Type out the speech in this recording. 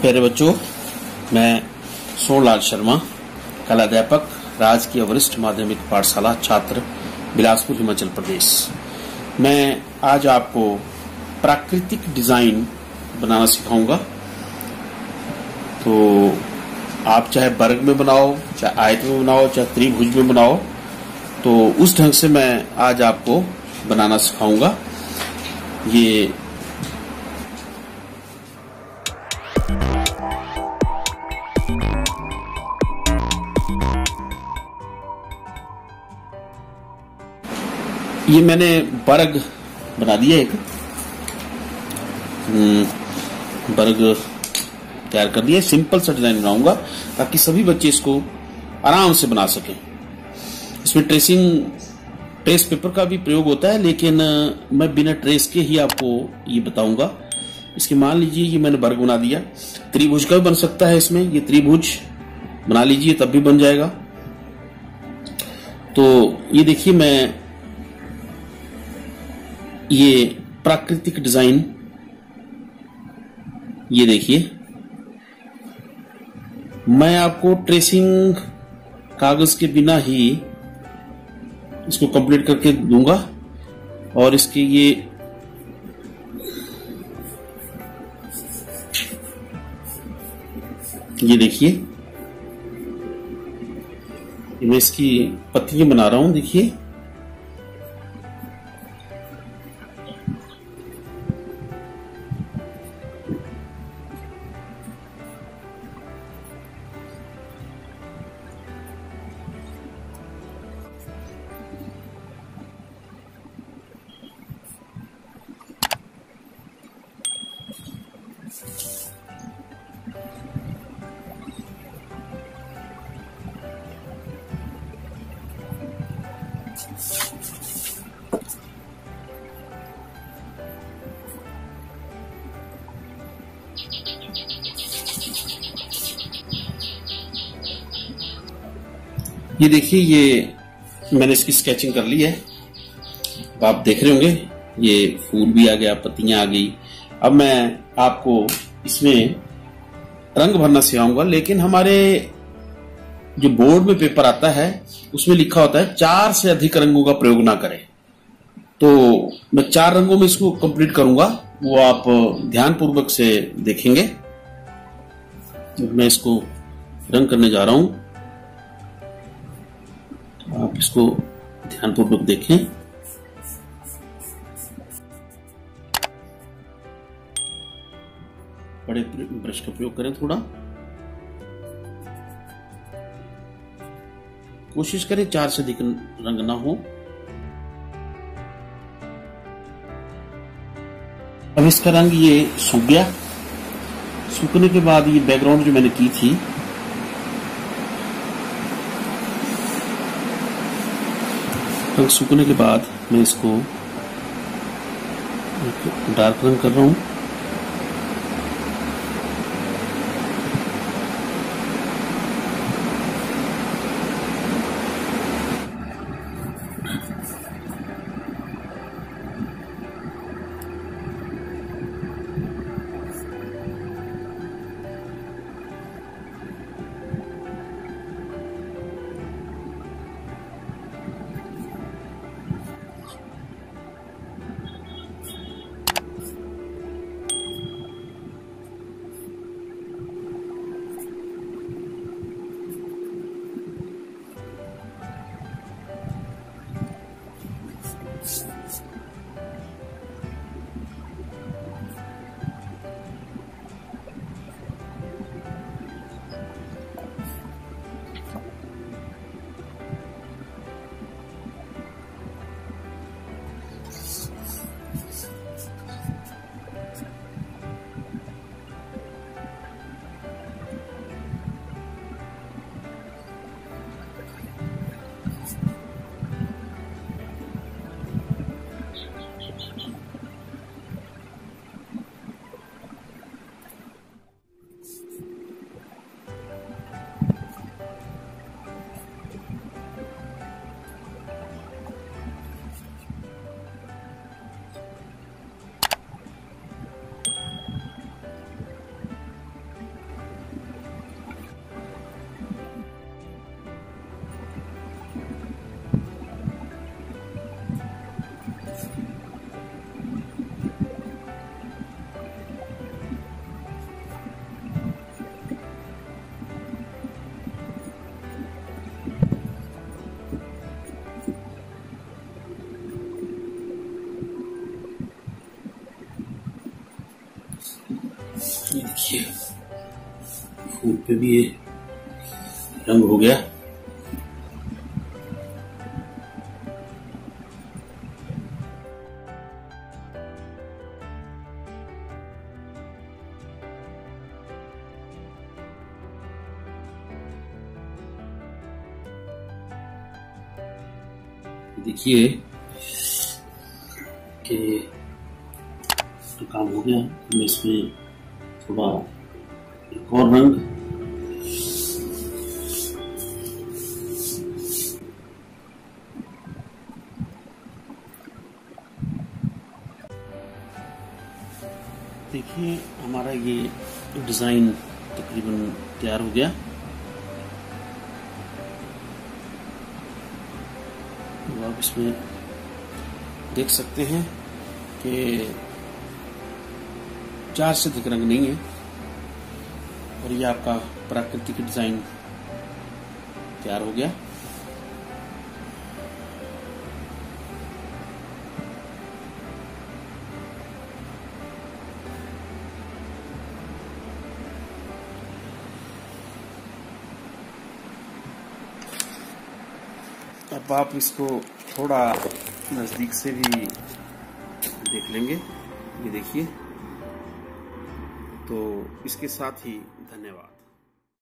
प्यारे बच्चों, मैं सोनलाल शर्मा, कला अध्यापक, राजकीय वरिष्ठ माध्यमिक पाठशाला छात्र, बिलासपुर, हिमाचल प्रदेश। मैं आज आपको प्राकृतिक डिज़ाइन बनाना सिखाऊँगा। तो आप चाहे वर्ग में बनाओ, चाहे आयत में बनाओ, चाहे त्रिभुज में बनाओ तो उस ढंग से मैं आज आपको बनाना सिखाऊँगा। ये ये मैंने बर्ग बना दिया एक। हम्म, बर्ग तैयार कर दिया सिंपल सा डिज़ाइन बनाऊँगा ताकि सभी बच्चे इसको आराम से बना सकें। इसमें ट्रेसिंग ट्रेस पेपर का भी प्रयोग होता है लेकिन मैं बिना ट्रेस के ही आपको ये बताऊँगा। इसके मान लीजिए ये मैंने वर्ग बना दिया। त्रिभुज का भी बन सकता है इसमें? ये त्रिभुज बना लीजिए तब भी बन जाएगा। तो ये देखिए मैं ये प्राकृतिक डिज़ाइन, ये देखिए। मैं आपको ट्रेसिंग कागज़ के बिना ही इसको कंप्लीट करके दूँगा और इसके ये ये देखिए। मैं इसकी पत्तियाँ बना रहा हूँ, देखिए। ये देखिए, ये मैंने इसकी स्केचिंग कर ली है। आप देख रहे होंगे, ये फूल भी आ गया, पत्तियाँ आ गई। अब मैं आपको इसमें रंग भरना सिखाऊँगा, लेकिन हमारे जो बोर्ड में पेपर आता है, उसमें लिखा होता है, चार से अधिक रंगों का प्रयोग ना करें। तो मैं चार रंगों में इसको कंप्लीट करूँगा, वो आप ध्यान पूर्वक से देखेंगे। मैं इसको रंग करने जा रहा हूँ, आप इसको ध्यानपूर्वक देखें। बड़े ब्रश का प्रयोग करें थोड़ा। कोशिश करें चार से अधिक रंग ना हो। अब इसका रंग ये सूख गया। सूखने के बाद ये बैकग्राउंड जो मैंने की थी, रंग सूखने के बाद मैं इसको डार्क रंग कर रहा हूँ। Thanks. देखिए फूल पे भी ये रंग हो गया। देखिए कि तो काम हो गया। मैं इसमें थोड़ा एक और रंग। देखिए, हमारा ये डिज़ाइन तकरीबन तैयार हो गया। तो आप इसमें देख सकते हैं कि चार से अधिक रंग नहीं है। और ये आपका प्राकृतिक डिज़ाइन तैयार हो गया। अब आप इसको थोड़ा नज़दीक से भी देख लेंगे। ये देखिए। तो इसके साथ ही धन्यवाद।